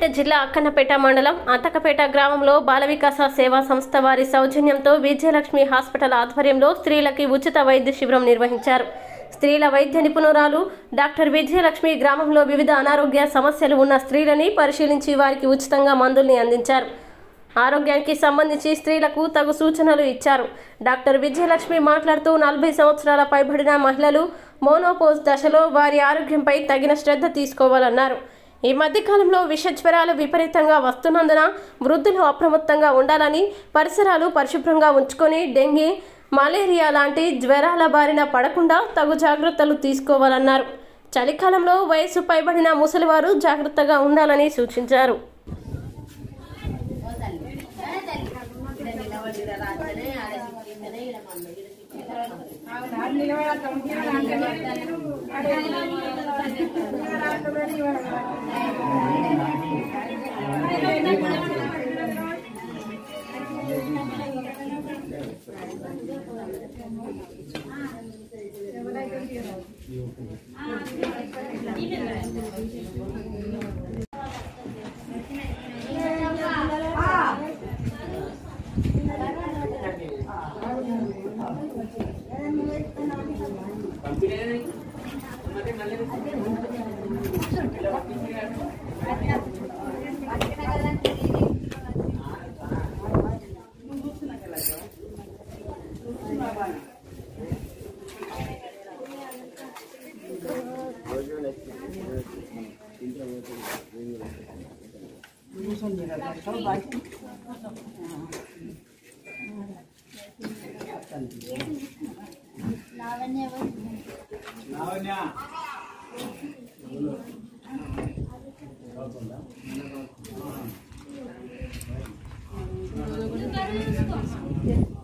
సూర్యాపేట జిల్లా అక్కన్నపేట మండలం అతకపేట గ్రామంలో బాల వికాస సేవా సంస్థ వారి సౌజన్యంతో విజయలక్ష్మి హాస్పిటల్ ఆధ్వర్యంలో స్త్రీలకి ఉచిత వైద్య శిబిరం నిర్వహించారు. స్త్రీల వైద్య నిపుణురాలు డాక్టర్ విజయలక్ష్మి గ్రామంలో వివిధ అనారోగ్య సమస్యలు ఉన్న స్త్రీలని పరిశీలించి వారికి ఉచితంగా మందుల్ని అందించారు. ఆరోగ్యానికి సంబంధించి స్త్రీలకు తగు సూచనలు ఇచ్చారు. డాక్టర్ విజయలక్ష్మి మాట్లాడుతూ నలభై సంవత్సరాల పైబడిన మహిళలు మోనోపోజ్ దశలో వారి ఆరోగ్యంపై తగిన శ్రద్ధ తీసుకోవాలన్నారు. ఈ మధ్యకాలంలో విషజ్వరాలు విపరీతంగా వస్తున్నందున వృద్ధులు అప్రమత్తంగా ఉండాలని పరిసరాలు పరిశుభ్రంగా ఉంచుకొని డెంగీ మలేరియా లాంటి జ్వరాల బారిన పడకుండా తగు జాగ్రత్తలు తీసుకోవాలన్నారు. చలికాలంలో వయసు పైబడిన ముసలివారు జాగ్రత్తగా ఉండాలని సూచించారు. Gracias. Lavanya Thank you.